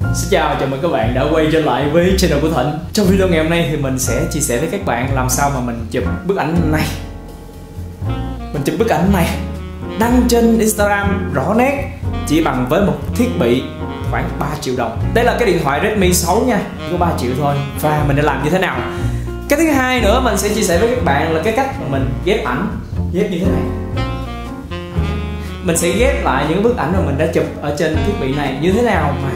Xin chào, chào mừng các bạn đã quay trở lại với channel của Thịnh. Trong video ngày hôm nay thì mình sẽ chia sẻ với các bạn làm sao mà mình chụp bức ảnh này. Mình chụp bức ảnh này đăng trên Instagram rõ nét chỉ bằng với một thiết bị khoảng 3 triệu đồng. Đây là cái điện thoại Redmi 6 nha, chỉ có 3 triệu thôi. Và mình đã làm như thế nào? Cái thứ hai nữa mình sẽ chia sẻ với các bạn là cái cách mà mình ghép ảnh. Ghép như thế này. Mình sẽ ghép lại những bức ảnh mà mình đã chụp ở trên thiết bị này. Như thế nào mà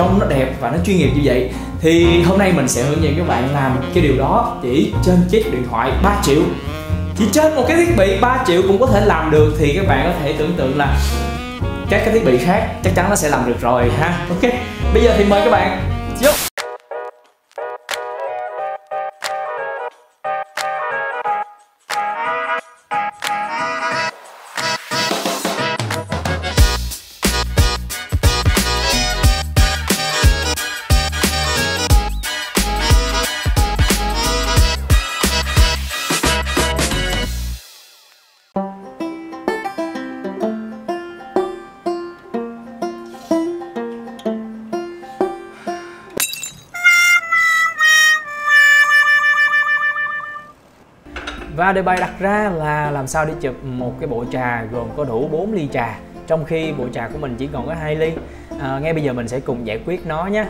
trông nó đẹp và nó chuyên nghiệp như vậy, thì hôm nay mình sẽ hướng dẫn các bạn làm cái điều đó chỉ trên chiếc điện thoại 3 triệu. Chỉ trên một cái thiết bị 3 triệu cũng có thể làm được, thì các bạn có thể tưởng tượng là các cái thiết bị khác chắc chắn nó sẽ làm được rồi ha. Ok, bây giờ thì mời các bạn. Vô. Và đề bài đặt ra là làm sao để chụp một cái bộ trà gồm có đủ 4 ly trà Trong khi bộ trà của mình chỉ còn có hai ly. À, Ngay bây giờ mình sẽ cùng giải quyết nó nhé.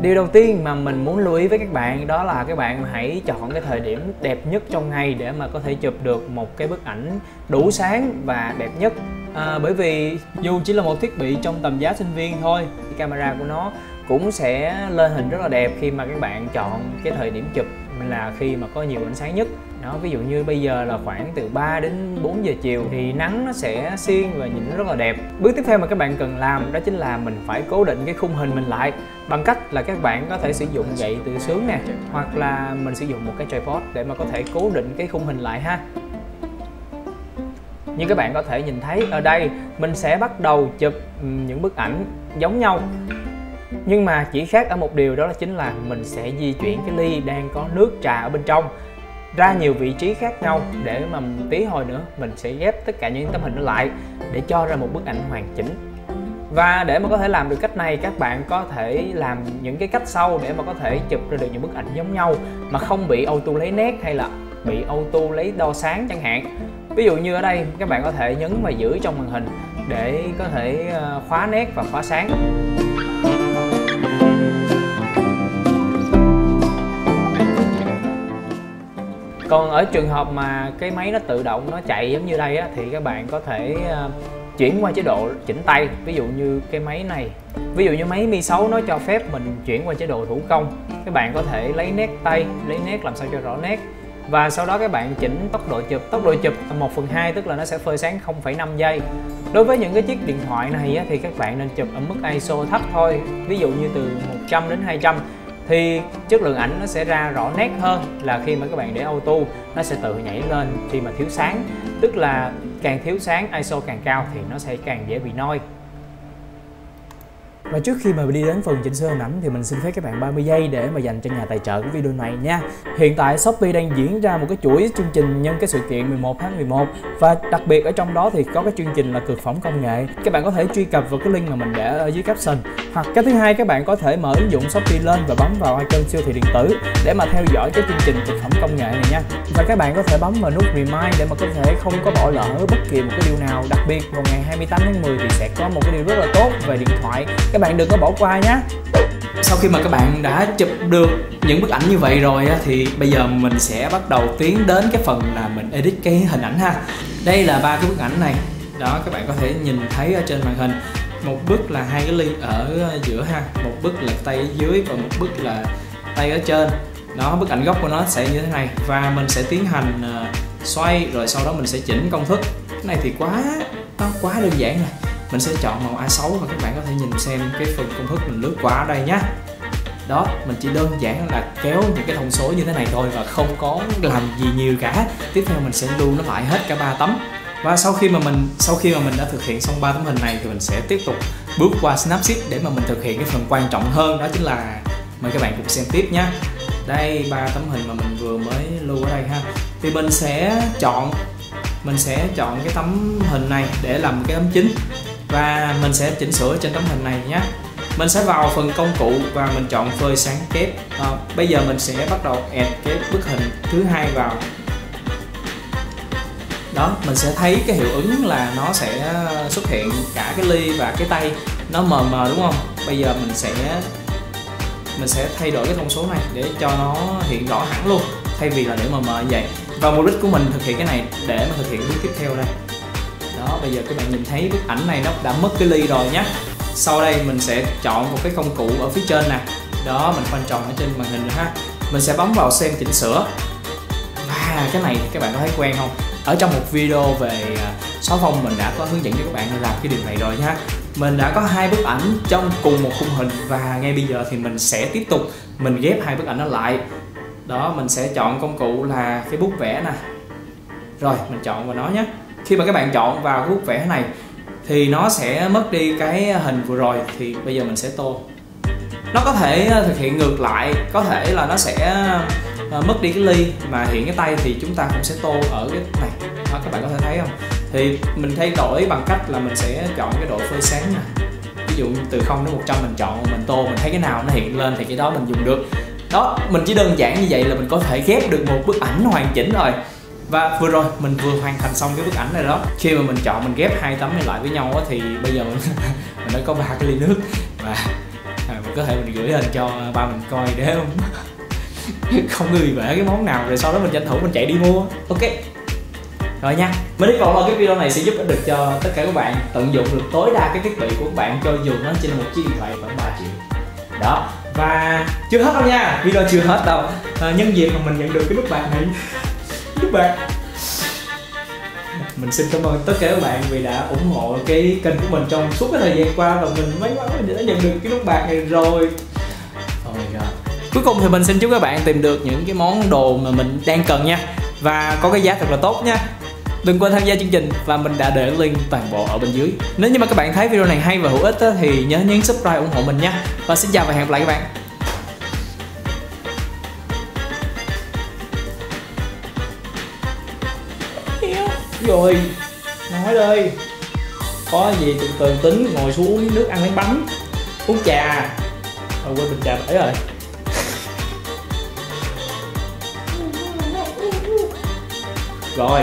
Điều đầu tiên mà mình muốn lưu ý với các bạn đó là các bạn hãy chọn cái thời điểm đẹp nhất trong ngày để mà có thể chụp được một cái bức ảnh đủ sáng và đẹp nhất. À, bởi vì dù chỉ là một thiết bị trong tầm giá sinh viên thôi thì camera của nó cũng sẽ lên hình rất là đẹp khi mà các bạn chọn cái thời điểm chụp là khi mà có nhiều ánh sáng nhất đó, ví dụ như bây giờ là khoảng từ 3 đến 4 giờ chiều thì nắng nó sẽ xiên và nhìn nó rất là đẹp. Bước tiếp theo mà các bạn cần làm đó chính là mình phải cố định cái khung hình mình lại bằng cách là các bạn có thể sử dụng gậy từ sướng nè, hoặc là mình sử dụng một cái tripod để mà có thể cố định cái khung hình lại ha. Như các bạn có thể nhìn thấy, ở đây mình sẽ bắt đầu chụp ừ, những bức ảnh giống nhau. Nhưng mà chỉ khác ở một điều đó là chính là mình sẽ di chuyển cái ly đang có nước trà ở bên trong ra nhiều vị trí khác nhau để mà tí hồi nữa mình sẽ ghép tất cả những tấm hình đó lại để cho ra một bức ảnh hoàn chỉnh. Và để mà có thể làm được cách này, các bạn có thể làm những cái cách sau để mà có thể chụp ra được những bức ảnh giống nhau mà không bị auto lấy nét hay là bị auto lấy đo sáng chẳng hạn. Ví dụ như ở đây, các bạn có thể nhấn và giữ trong màn hình để có thể ờ, khóa nét và khóa sáng. Còn ở trường hợp mà cái máy nó tự động nó chạy giống như đây á thì các bạn có thể ờ, chuyển qua chế độ chỉnh tay. Ví dụ như cái máy này. Ví dụ như máy Mi 6 nó cho phép mình chuyển qua chế độ thủ công. Các bạn có thể lấy nét tay lấy nét làm sao cho rõ nét. Và sau đó các bạn chỉnh tốc độ chụp. Tốc độ chụp 1 phần 2 tức là nó sẽ phơi sáng 0,5 giây. Đối với những cái chiếc điện thoại này á, thì các bạn nên chụp ở mức ISO thấp thôi. Ví dụ như từ 100 đến 200 thì chất lượng ảnh nó sẽ ra rõ nét hơn là khi mà các bạn để auto, nó sẽ tự nhảy lên khi mà thiếu sáng. Tức là càng thiếu sáng, ISO càng cao thì nó sẽ càng dễ bị noi và trước khi mà đi đến phần chỉnh sửa hình ảnh thì mình xin phép các bạn 30 giây để mà dành cho nhà tài trợ của video này nha. Hiện tại Shopee đang diễn ra một cái chuỗi chương trình nhân cái sự kiện 11 tháng 11 và đặc biệt ở trong đó thì có cái chương trình là cực phẩm công nghệ. Các bạn có thể truy cập vào cái link mà mình để ở dưới caption. Hoặc cái thứ hai, các bạn có thể mở ứng dụng Shopee lên và bấm vào icon siêu thị điện tử để mà theo dõi cái chương trình cực phẩm công nghệ này nha. Và các bạn có thể bấm vào nút remind để mà có thể không có bỏ lỡ bất kỳ một cái điều nào. Đặc biệt vào ngày 28 tháng 10 thì sẽ có một cái điều rất là tốt về điện thoại. Các bạn đừng có bỏ qua nhé sau khi mà các bạn đã chụp được những bức ảnh như vậy rồi á, thì bây giờ mình sẽ bắt đầu tiến đến cái phần là mình edit cái hình ảnh ha. Đây là ba cái bức ảnh này. Đó các bạn có thể nhìn thấy ở trên màn hình. Một bức là hai cái ly ở giữa ha. Một bức là tay ở dưới và một bức là tay ở trên. Đó bức ảnh gốc của nó sẽ như thế này. Và mình sẽ tiến hành ờ, xoay rồi sau đó mình sẽ chỉnh công thức. Cái này thì quá nó quá đơn giản rồi mình sẽ chọn màu A6 và các bạn có thể nhìn xem cái phần công thức mình lướt qua ở đây nhé đó, mình chỉ đơn giản là kéo những cái thông số như thế này thôi và không có làm gì nhiều cả. Tiếp theo mình sẽ lưu nó lại hết cả ba tấm. Và sau khi mà mình, sau khi mà mình đã thực hiện xong ba tấm hình này thì mình sẽ tiếp tục bước qua Snapseed để mà mình thực hiện cái phần quan trọng hơn, đó chính là mời các bạn cùng xem tiếp nhé đây, ba tấm hình mà mình vừa mới lưu ở đây ha. Thì mình sẽ chọn, mình sẽ chọn cái tấm hình này để làm cái tấm chính và mình sẽ chỉnh sửa trên tấm hình này nhé. Mình sẽ vào phần công cụ và mình chọn phơi sáng kép. À, bây giờ mình sẽ bắt đầu add cái bức hình thứ hai vào. Đó mình sẽ thấy cái hiệu ứng là nó sẽ xuất hiện cả cái ly và cái tay. Nó mờ mờ đúng không? Bây giờ mình sẽ mình sẽ thay đổi cái thông số này để cho nó hiện rõ hẳn luôn thay vì là để mờ mờ như vậy. Và mục đích của mình thực hiện cái này để mà thực hiện bước tiếp theo đây đó, bây giờ các bạn nhìn thấy bức ảnh này nó đã mất cái ly rồi nhé sau đây mình sẽ chọn một cái công cụ ở phía trên nè. Đó, mình khoanh tròn ở trên màn hình ha. Mình sẽ bấm vào xem chỉnh sửa. Và cái này các bạn có thấy quen không? Ở trong một video về à, xóa phong, mình đã có hướng dẫn cho các bạn làm cái điều này rồi nha mình đã có hai bức ảnh trong cùng một khung hình và ngay bây giờ thì mình sẽ tiếp tục mình ghép hai bức ảnh nó lại. Đó, mình sẽ chọn công cụ là cái bút vẽ nè. Rồi, mình chọn vào nó nhé khi mà các bạn chọn vào cái bút vẽ này thì nó sẽ mất đi cái hình vừa rồi thì bây giờ mình sẽ tô. Nó có thể ờ, thực hiện ngược lại có thể là nó sẽ ờ, mất đi cái ly mà hiện cái tay thì chúng ta cũng sẽ tô ở cái này. Đó, các bạn có thể thấy không? Thì mình thay đổi bằng cách là mình sẽ chọn cái độ phơi sáng nè ví dụ từ 0 đến 100 mình chọn mình tô mình thấy cái nào nó hiện lên thì cái đó mình dùng được. Đó mình chỉ đơn giản như vậy là mình có thể ghép được một bức ảnh hoàn chỉnh rồi và vừa rồi mình vừa hoàn thành xong cái bức ảnh này đó. Khi mà mình chọn mình ghép hai tấm này lại với nhau á thì bây giờ mình mình đã có ba cái ly nước. Và à, mình có thể mình gửi lên cho ba mình coi để không? Không người vẽ cái món nào. Rồi sau đó mình tranh thủ mình chạy đi mua. Ok. Rồi nha. Mình hy vọng là cái video này sẽ giúp được cho tất cả các bạn tận dụng được tối đa cái thiết bị của các bạn cho dù nó chỉ là một chiếc điện thoại khoảng 3 triệu. Đó. Và chưa hết đâu nha. Video chưa hết đâu. À, nhân dịp mà mình nhận được cái bức bạn này. bạn. Mình xin cảm ơn tất cả các bạn vì đã ủng hộ cái kênh của mình trong suốt cái thời gian qua và mình may mắn mình đã nhận được cái nút bạc này rồi. Oh my God. cuối cùng thì mình xin chúc các bạn tìm được những cái món đồ mà mình đang cần nha. Và có cái giá thật là tốt nha. Đừng quên tham gia chương trình và mình đã để link toàn bộ ở bên dưới. Nếu như mà các bạn thấy video này hay và hữu ích thì nhớ nhấn subscribe ủng hộ mình nha. Và xin chào và hẹn gặp lại các bạn. Rồi nói đây, có gì từ từ tính, ngồi xuống uống nước ăn miếng bánh, uống trà. Thôi, quên bình trà bể rồi. Rồi.